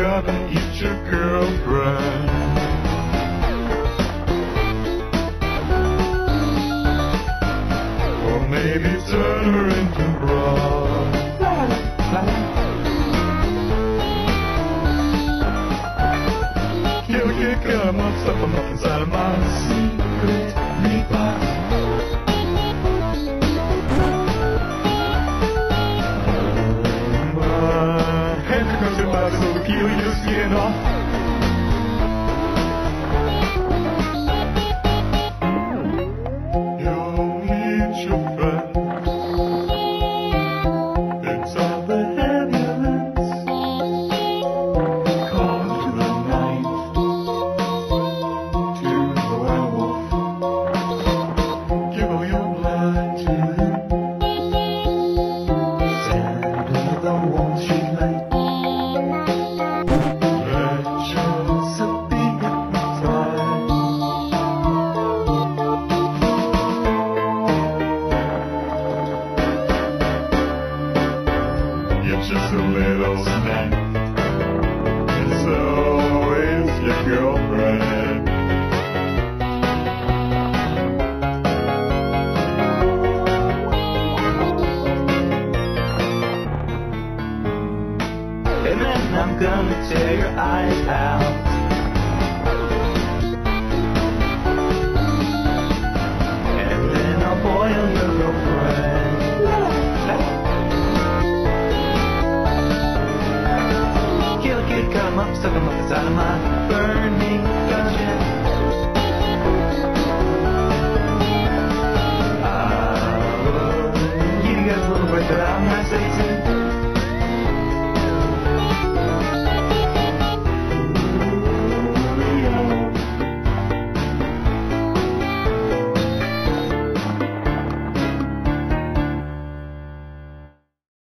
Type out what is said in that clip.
gonna eat your girlfriend. Or maybe turn her into broad. Kill a kick, up, stuff I'm up inside of my secret meat box. The peel your skin off. I'm gonna tear your eyes out. And then I'll boil your girlfriend. Him up, up inside of my